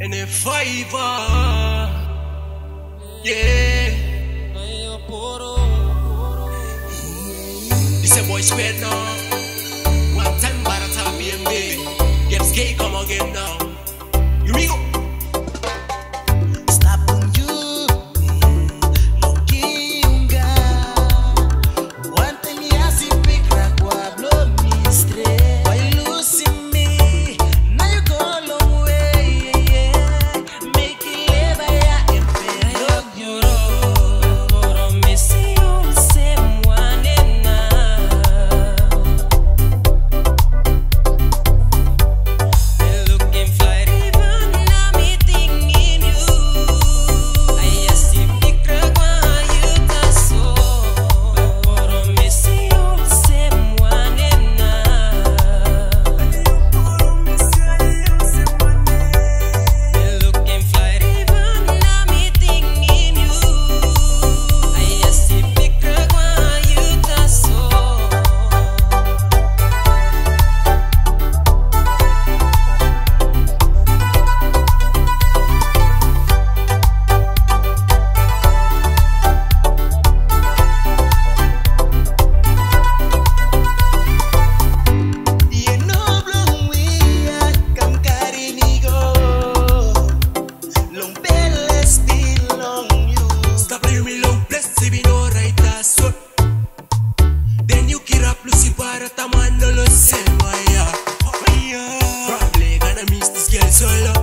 and a fiver. Yeah. This a Bwoy Squared now. One time barata BMB. Get skate come again now. Lucifer, Taman, no lo sé, Maya. Ah. Probably gonna miss this girl solo.